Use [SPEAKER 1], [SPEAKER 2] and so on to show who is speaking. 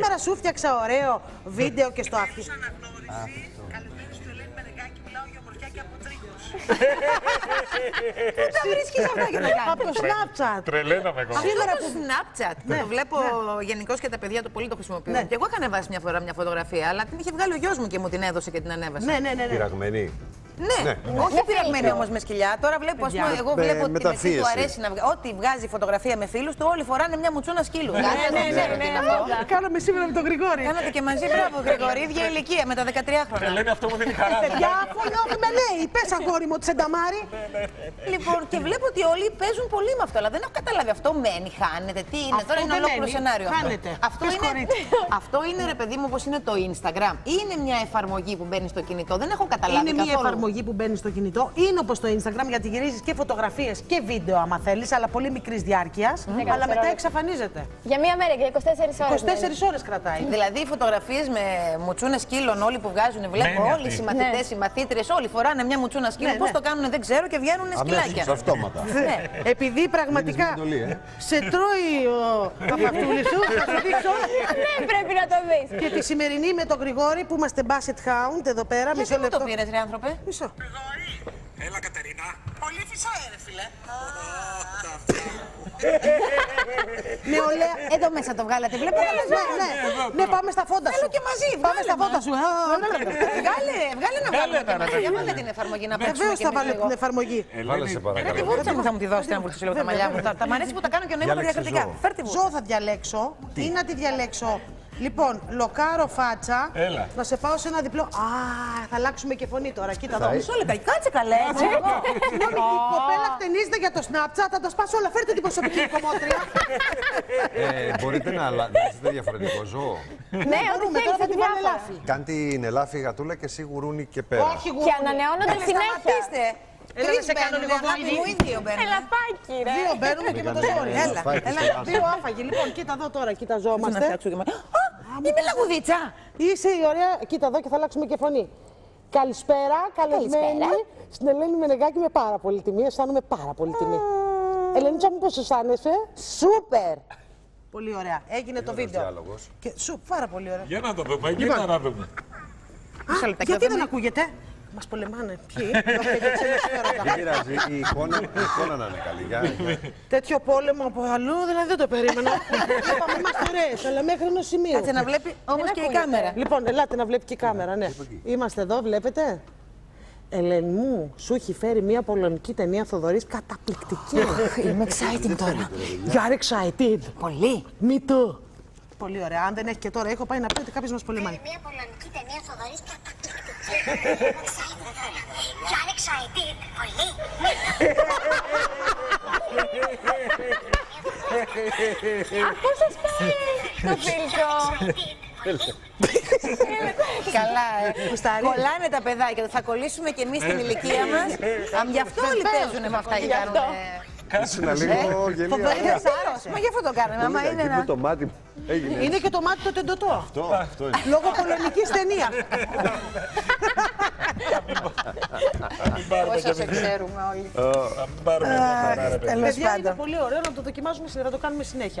[SPEAKER 1] Σήμερα σου φτιάξα ωραίο βίντεο και στο αρχή.
[SPEAKER 2] Καλεσμένη στο Ελένη Μενεγάκη, μιλάω για ομορφιά και από τρίχους.
[SPEAKER 1] Πού τα βρίσκεις αυτά για να κάνεις; Από το Snapchat.
[SPEAKER 3] Τρελαίναμε εγώ.
[SPEAKER 1] Σήμερα
[SPEAKER 4] το
[SPEAKER 1] που...
[SPEAKER 4] Snapchat.
[SPEAKER 1] Ναι,
[SPEAKER 4] Το βλέπω γενικώς και τα παιδιά το πολύ το χρησιμοποιούν.
[SPEAKER 1] Ναι.
[SPEAKER 4] Και εγώ είχα ανεβάσει μια φορά μια φωτογραφία, αλλά την είχε βγάλει ο γιος μου και μου την έδωσε και την ανέβασε.
[SPEAKER 1] Ναι, ναι, ναι. ναι.
[SPEAKER 5] Πειραγμένη.
[SPEAKER 4] Ναι, όχι πειραγμένη όμως με σκυλιά. Τώρα βλέπω, ας πούμε, εγώ
[SPEAKER 5] Με-
[SPEAKER 4] βλέπω ότι την εσύ του
[SPEAKER 5] μεταφίεση.
[SPEAKER 4] αρέσει να βγάζει. Ό,τι βγάζει φωτογραφία με φίλους του, όλοι φοράνε μια μουτσούνα σκύλου.
[SPEAKER 1] Ναι, ναι, ναι, ναι, ναι. Κάναμε σήμερα με τον Γρηγόρη.
[SPEAKER 4] Κάνατε και μαζί, μπράβο Γρηγόρη, ίδια ηλικία με τα 13 χρόνια.
[SPEAKER 3] Ελένη, αυτό μου δίνει χαρά.
[SPEAKER 1] Παιδιά, αφωνιώθουμε, λέει. Πες αγόρι μου, τσενταμάρι.
[SPEAKER 4] Λοιπόν, και βλέπω ότι όλοι παίζουν πολύ με αυτό, αλλά δεν έχω καταλάβει. Αυτό μένει, χάνεται. Τι είναι,
[SPEAKER 1] Αυτό
[SPEAKER 4] τώρα είναι
[SPEAKER 1] δεν
[SPEAKER 4] ολόκληρο
[SPEAKER 1] μένει,
[SPEAKER 4] σενάριο. αυτό.
[SPEAKER 1] χάνεται.
[SPEAKER 4] Αυτό
[SPEAKER 1] Πες
[SPEAKER 4] είναι,
[SPEAKER 1] κορίτσι.
[SPEAKER 4] αυτό είναι ρε παιδί μου όπως είναι το Instagram. Ή είναι μια εφαρμογή που μπαίνει στο κινητό. Δεν έχω καταλάβει
[SPEAKER 1] Είναι μια
[SPEAKER 4] καθόλου.
[SPEAKER 1] Εφαρμογή που μπαίνει στο κινητό. Είναι όπως το Instagram γιατί γυρίζεις και φωτογραφίες και βίντεο, άμα θέλεις, αλλά πολύ μικρής διάρκειας. Αλλά μετά εξαφανίζεται.
[SPEAKER 6] Για μία μέρα, για 24 ώρες.
[SPEAKER 1] 24 ώρες κρατάει.
[SPEAKER 4] Δηλαδή οι φωτογραφίες με μουτσούνες σκύλων όλοι που βγάζουν, βλέπω
[SPEAKER 3] Μένει
[SPEAKER 4] όλοι οι
[SPEAKER 3] αυτή.
[SPEAKER 4] συμμαθητές,
[SPEAKER 6] Ναι.
[SPEAKER 4] οι μαθήτριε, όλοι φοράνε μια μουτσούνα σκύλων.
[SPEAKER 1] Ναι,
[SPEAKER 4] Πώς
[SPEAKER 1] ναι.
[SPEAKER 4] το κάνουν δεν ξέρω και βγαίνουν σκυλάκια.
[SPEAKER 5] Αμέσως, αυτόματα.
[SPEAKER 4] Ναι.
[SPEAKER 1] Επειδή πραγματικά
[SPEAKER 5] Δίνεις με εντολή, ε.
[SPEAKER 1] σε τρώει ο παπαυτούλη σου, θα σου δείξω.
[SPEAKER 6] Ναι, πρέπει να το δεις.
[SPEAKER 1] Και τη σημερινή με τον Γρηγόρη που είμαστε Basset Hound εδώ πέρα.
[SPEAKER 4] Γιατί
[SPEAKER 1] Μισό
[SPEAKER 4] μου το
[SPEAKER 1] λεπτό.
[SPEAKER 4] πήρες, ρε άνθρωπε;
[SPEAKER 1] Μισό.
[SPEAKER 2] Γρηγόρη,
[SPEAKER 3] Έλα, Κατερίνα.
[SPEAKER 2] πολύ φυσάει ρε φίλε.
[SPEAKER 1] Με ολέα.
[SPEAKER 4] Εδώ μέσα το βγάλατε. Βλέπω
[SPEAKER 1] Ναι,
[SPEAKER 4] καλά
[SPEAKER 1] ναι, ναι. Ναι, πάμε στα φόντα σου.
[SPEAKER 4] Θέλω και μαζί.
[SPEAKER 1] Πάμε στα φόντα σου.
[SPEAKER 4] Βγάλε, βγάλε να
[SPEAKER 3] Βγάλε
[SPEAKER 4] βάλουμε και
[SPEAKER 3] ένα,
[SPEAKER 4] μαζί.
[SPEAKER 3] ρε
[SPEAKER 4] Για
[SPEAKER 3] παιδί
[SPEAKER 4] βάλε
[SPEAKER 3] μου.
[SPEAKER 4] την εφαρμογή να παίξουμε
[SPEAKER 1] Βεβαίως
[SPEAKER 4] και
[SPEAKER 1] θα
[SPEAKER 4] εμείς
[SPEAKER 1] βάλω
[SPEAKER 4] λίγο.
[SPEAKER 1] την εφαρμογή.
[SPEAKER 5] Βάλε σε
[SPEAKER 4] Ρε τη
[SPEAKER 5] παρακαλώ.
[SPEAKER 4] βούτσα μου θα μου τη δώσετε να βουλτίσω λίγο τα μαλλιά μου. Τα- Τα μ' αρέσει που τα κάνω και νοήμουν
[SPEAKER 5] Διάλεξε
[SPEAKER 4] διακριτικά.
[SPEAKER 5] ζώο.
[SPEAKER 4] Φέρ τη βούτσα.
[SPEAKER 1] Ζώο θα διαλέξω. Τι να τη διαλέξω; Λοιπόν, λοκάρο φάτσα.
[SPEAKER 3] Έλα.
[SPEAKER 1] Να σε πάω σε ένα διπλό. Α, θα αλλάξουμε και φωνή τώρα. Κοίτα εδώ.
[SPEAKER 5] Θα-
[SPEAKER 4] Μισό λεπτά, κάτσε καλέ. έτσι.
[SPEAKER 1] Συγγνώμη, η κοπέλα χτενίζεται για το Snapchat. Θα τα σπάσω όλα. Φέρτε την προσωπική κομμότρια.
[SPEAKER 5] Ε, μπορείτε να αλλάξετε διαφορετικό ζώο.
[SPEAKER 6] Ναι, ό,τι
[SPEAKER 1] Μπορούμε,
[SPEAKER 6] θέλεις,
[SPEAKER 1] τώρα θα
[SPEAKER 6] έχει
[SPEAKER 1] τη βάλω
[SPEAKER 6] διάφορα.
[SPEAKER 1] ελάφι.
[SPEAKER 5] Κάνει την ελάφη γατούλα και εσύ γουρούνι και πέρα.
[SPEAKER 1] Όχι,
[SPEAKER 6] Και
[SPEAKER 1] γουρούνι.
[SPEAKER 6] ανανεώνονται
[SPEAKER 4] Έλα,
[SPEAKER 6] συνέχεια.
[SPEAKER 4] Σταματήστε.
[SPEAKER 1] Έλα,
[SPEAKER 4] Τρεις
[SPEAKER 1] να σε κάνω
[SPEAKER 4] μπαίνουν,
[SPEAKER 1] λίγο
[SPEAKER 4] αγάπη
[SPEAKER 1] βόλι.
[SPEAKER 4] μου, οι δύο μπαίνουν.
[SPEAKER 6] Ελαφάκι, ρε.
[SPEAKER 1] Δύο μπαίνουμε και με το
[SPEAKER 5] Έκανε
[SPEAKER 1] ζόρι.
[SPEAKER 5] ένα
[SPEAKER 1] Έλα,
[SPEAKER 5] φάκι
[SPEAKER 1] έλα.
[SPEAKER 5] στο
[SPEAKER 1] Δύο άφαγοι. Λοιπόν, κοίτα εδώ τώρα,
[SPEAKER 4] Να
[SPEAKER 1] κοιταζόμαστε.
[SPEAKER 4] φτιάξω και με- Α, Είμαι λαγουδίτσα.
[SPEAKER 1] Είσαι η ωραία. Κοίτα εδώ και θα αλλάξουμε και φωνή. Καλησπέρα, καλεσμένη
[SPEAKER 6] Καλησπέρα.
[SPEAKER 1] στην Ελένη Μενεγάκη με πάρα πολύ τιμή. Αισθάνομαι πάρα πολύ τιμή. Ελένη, μου πώς αισθάνεσαι.
[SPEAKER 4] Σούπερ.
[SPEAKER 1] Πολύ ωραία. Έγινε το βίντεο.
[SPEAKER 5] διάλογος.
[SPEAKER 1] Και σου, πάρα πολύ ωραία.
[SPEAKER 3] Για να το δούμε, κοίτα να δούμε.
[SPEAKER 4] Μισό λεπτά, και
[SPEAKER 1] Γιατί
[SPEAKER 4] εδώ
[SPEAKER 1] δεν
[SPEAKER 4] με-
[SPEAKER 1] ακούγεται; Μας πολεμάνε. Ποιοι. Εδώ και δεν ξέρω σφαίρα.
[SPEAKER 5] Δεν πειράζει, η εικόνα, η εικόνα να είναι καλή. Για,
[SPEAKER 1] Τέτοιο πόλεμο από αλλού, δηλαδή δεν το περίμενα. Είπαμε, είμαστε ωραίες, αλλά μέχρι ενός σημείου.
[SPEAKER 4] Κάτσε να βλέπει όμως και η κάμερα.
[SPEAKER 1] Λοιπόν, ελάτε να βλέπει και η κάμερα, ναι. Είμαστε εδώ, βλέπετε; Ελένη μου, σου έχει φέρει μια πολωνική ταινία Θοδωρής καταπληκτική.
[SPEAKER 4] Είμαι excited τώρα.
[SPEAKER 1] You're excited.
[SPEAKER 4] Πολύ.
[SPEAKER 1] Me too. Πολύ ωραία. Αν δεν έχει και τώρα, έχω πάει να πει ότι κάποιος μας πολεμάει.
[SPEAKER 7] Μια πολωνική ταινία Θοδωρής καταπληκτική. You're excited. Πολύ.
[SPEAKER 6] Πώς σας πάει το φίλτρο.
[SPEAKER 4] Καλά, ε. Κολλάνε τα παιδάκια. Θα κολλήσουμε κι εμείς στην ηλικία μας. Γι' αυτό όλοι παίζουν με αυτά και κάνουν.
[SPEAKER 5] Ήσουν λίγο γελία.
[SPEAKER 4] Φοβερή άρρωση. Μα γι' αυτό το κάνουμε. Άμα είναι
[SPEAKER 5] Εκεί
[SPEAKER 4] ένα.
[SPEAKER 5] που το μάτι μου έγινε.
[SPEAKER 1] Είναι και το μάτι το τεντωτό.
[SPEAKER 5] Αυτό, αυτό είναι.
[SPEAKER 1] Λόγω πολωνικής ταινίας.
[SPEAKER 4] Πόσα σε ξέρουμε όλοι.
[SPEAKER 3] Θα μην πάρουμε μια χαρά, ρε παιδί.
[SPEAKER 4] Τέλο
[SPEAKER 1] Παιδιά, είναι
[SPEAKER 4] πάντων.
[SPEAKER 1] πολύ ωραίο να το δοκιμάζουμε σήμερα, να το κάνουμε συνέχεια.